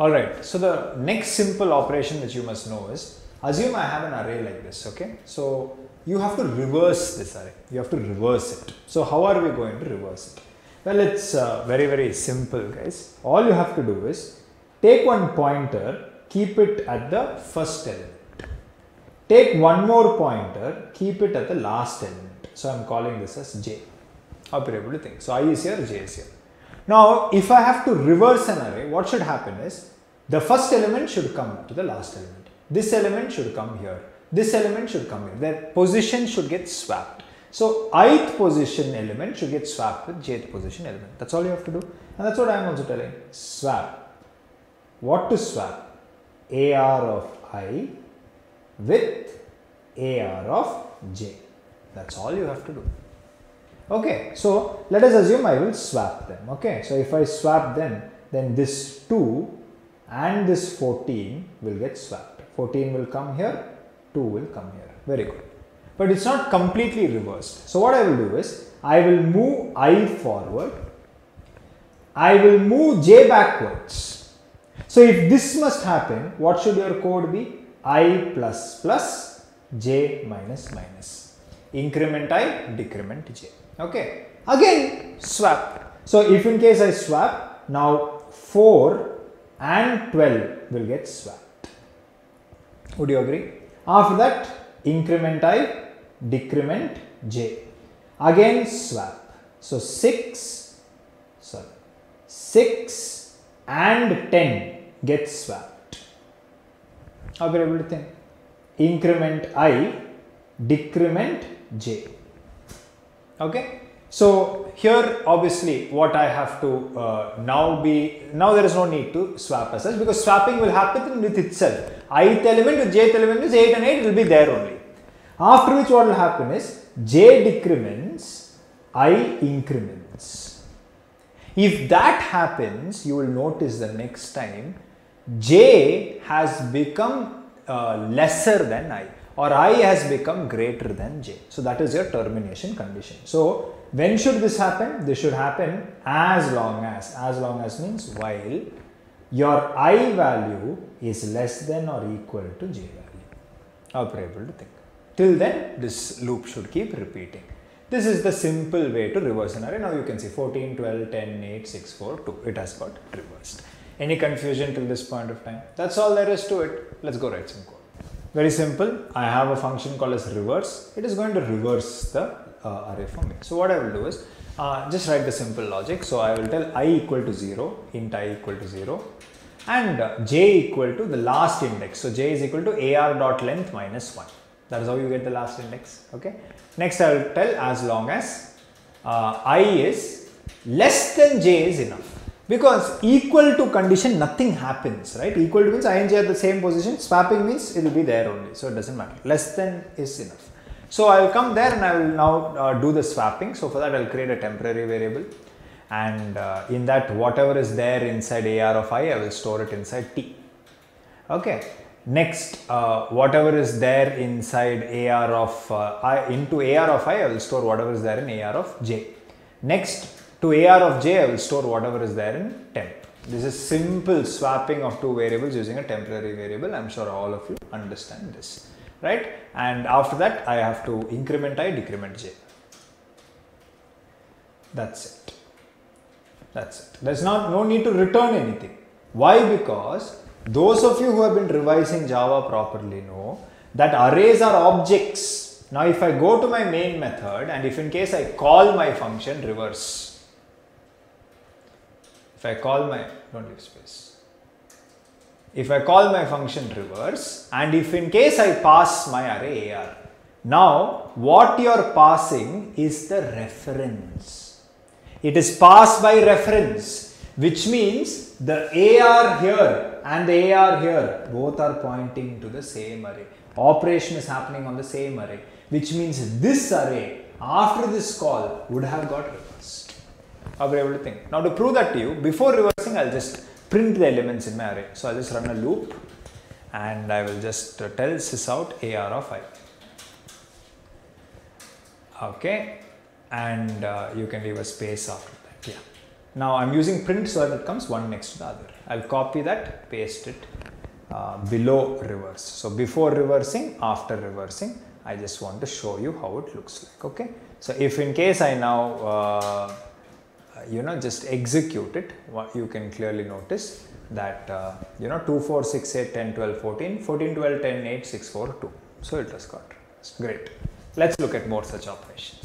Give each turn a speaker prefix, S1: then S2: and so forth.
S1: Alright, so the next simple operation which you must know is assume I have an array like this, okay? So you have to reverse this array, you have to reverse it. So how are we going to reverse it? Well, it's uh, very, very simple, guys. All you have to do is take one pointer, keep it at the first element. Take one more pointer, keep it at the last element. So I'm calling this as j. Hope you're able to think. So i is here, j is here. Now, if I have to reverse an array, what should happen is the first element should come to the last element. This element should come here. This element should come here. Their position should get swapped. So, ith position element should get swapped with jth position element. That's all you have to do. And that's what I am also telling. Swap. What to swap? AR of i with AR of j. That's all you have to do. Okay, so let us assume I will swap them. Okay, so if I swap them, then this 2 and this 14 will get swapped. 14 will come here, 2 will come here. Very good. But it's not completely reversed. So what I will do is, I will move i forward, I will move j backwards. So if this must happen, what should your code be? i plus plus j minus minus. Increment i, decrement j. Okay. Again swap. So if in case I swap, now 4 and 12 will get swapped. Would you agree? After that, increment i, decrement j. Again swap. So 6, sorry, 6 and 10 get swapped. How are you able to think? Increment i, decrement j. Okay. So here obviously what I have to uh, now be, now there is no need to swap as such because swapping will happen with itself. ith element with jth element is 8 and 8 will be there only. After which what will happen is j decrements, i increments. If that happens, you will notice the next time j has become uh, lesser than i or i has become greater than j. So that is your termination condition. So when should this happen? This should happen as long as, as long as means while your i value is less than or equal to j value. Hope you able to think. Till then this loop should keep repeating. This is the simple way to reverse an array. Now you can see 14, 12, 10, 8, 6, 4, 2. It has got reversed. Any confusion till this point of time? That's all there is to it. Let's go write some code. Very simple. I have a function called as reverse. It is going to reverse the uh, array for me. So what I will do is uh, just write the simple logic. So I will tell i equal to 0, int i equal to 0 and uh, j equal to the last index. So j is equal to ar dot length minus 1. That is how you get the last index. Okay. Next I will tell as long as uh, i is less than j is enough because equal to condition nothing happens right? Equal to means ing at the same position. Swapping means it will be there only. So it doesn't matter. Less than is enough. So i will come there and i will now uh, do the swapping. So for that i will create a temporary variable. And uh, in that whatever is there inside ar of i i will store it inside t. Okay. Next uh, whatever is there inside ar of uh, i into ar of i i will store whatever is there in ar of j. Next to AR of j, I will store whatever is there in temp. This is simple swapping of two variables using a temporary variable. I'm sure all of you understand this, right? And after that, I have to increment i, decrement j. That's it. That's it. There's not no need to return anything. Why? Because those of you who have been revising Java properly know that arrays are objects. Now, if I go to my main method and if in case I call my function reverse, if I call my, don't leave space. If I call my function reverse and if in case I pass my array AR, now what you are passing is the reference. It is passed by reference which means the AR here and the AR here both are pointing to the same array. Operation is happening on the same array which means this array after this call would have got Are we able to think? Now to prove that to you, before reversing, I'll just print the elements in my array. So I'll just run a loop and I will just tell sysout AR of i. Okay, and uh, you can leave a space after that. Yeah. Now I'm using print so that it comes one next to the other. I'll copy that, paste it uh, below reverse. So before reversing, after reversing, I just want to show you how it looks like. Okay. So if in case I now, uh, you know, just execute it, what you can clearly notice that, uh, you know, 2, 4, 6, 8, 10, 12, 14, 14, 12, 10, 8, 6, 4, 2. So it was got. Great. Let's look at more such operations.